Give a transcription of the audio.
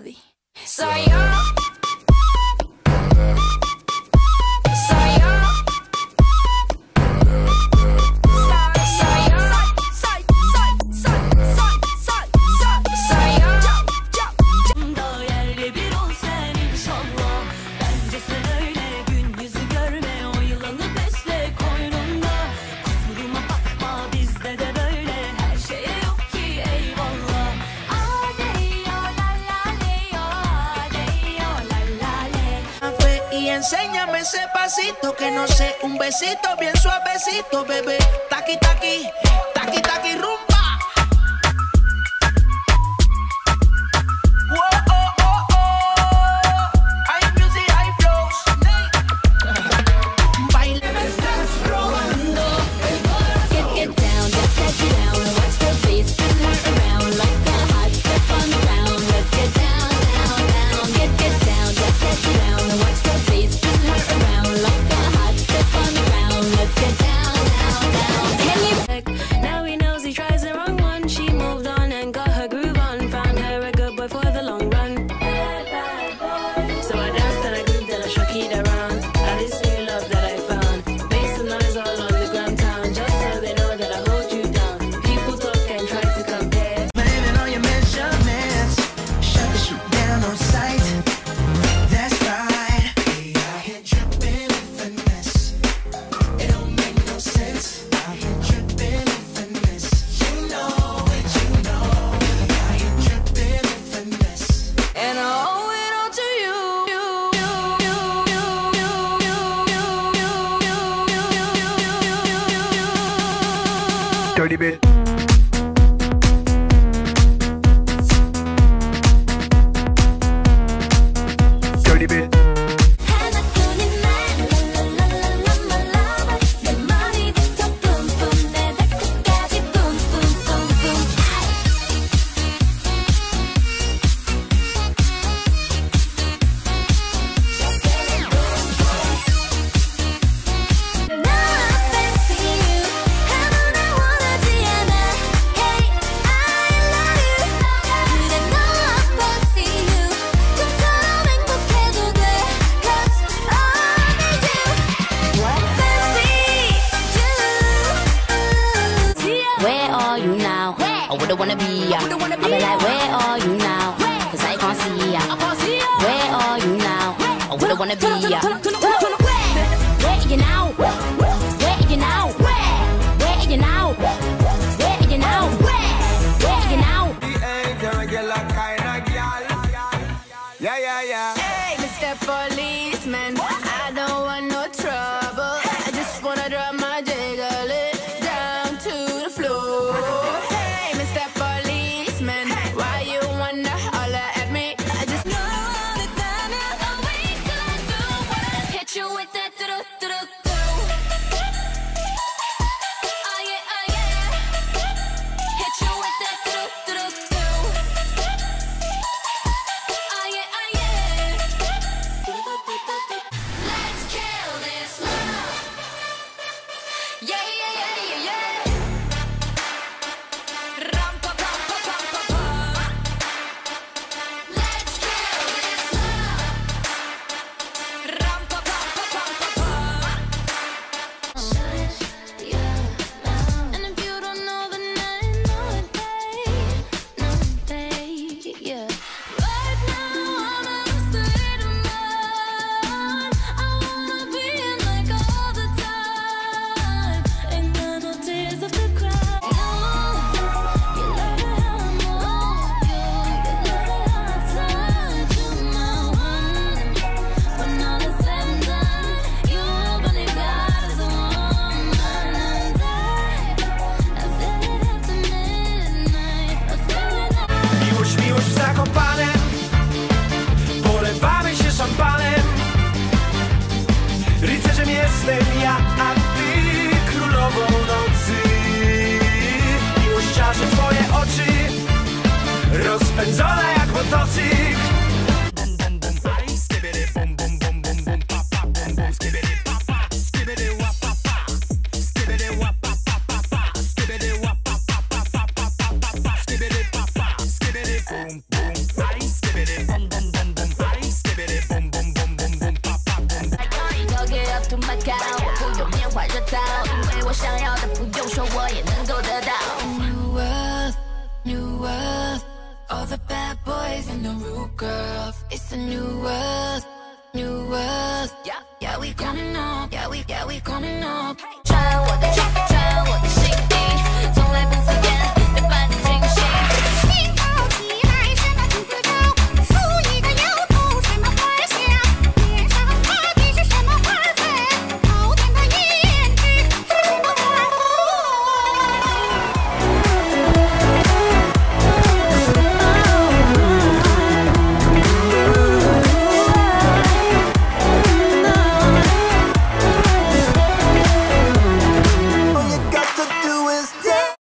melody. So you're. que no sé, un besito bien suavecito, bebé. Taqui, taqui, taqui, taqui, rumbo. the bed. I wouldn't wanna be ya. I wanna be, like, where are you now? Cause I can't see ya. Where are you now? I wouldn't wanna be ya. Where? Where are you now? Where are you now? Where? Where are you now? Where are you now? Where? Are you now? He ain't a kind of girl. Yeah, yeah, yeah. Hey, Mr. Foley. tosse girl, it's a new world, new world. Yeah, yeah, we coming up, yeah, we, yeah, we coming up. Hey. Child, what the